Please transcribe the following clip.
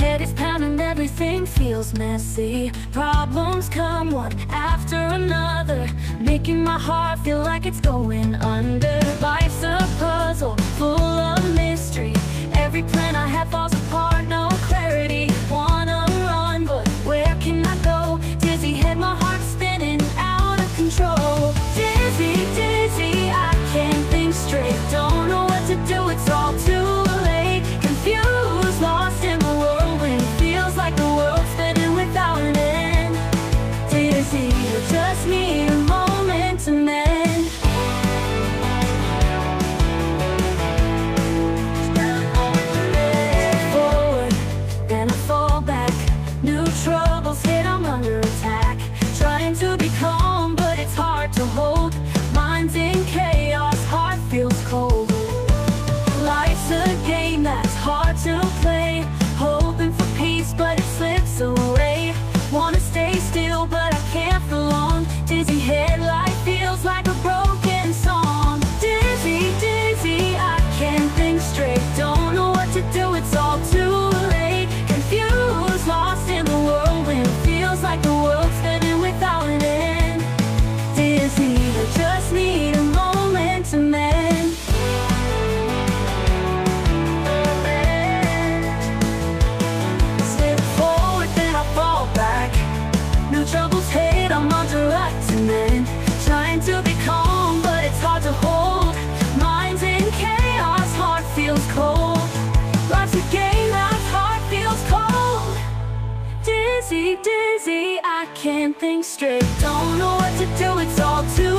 head is pounding, everything feels messy. Problems come one after another Making my heart feel like it's going under. Life's a puzzle full of mystery. Every plan I have falls apart dizzy, dizzy I can't think straight. Don't know what to do, it's all too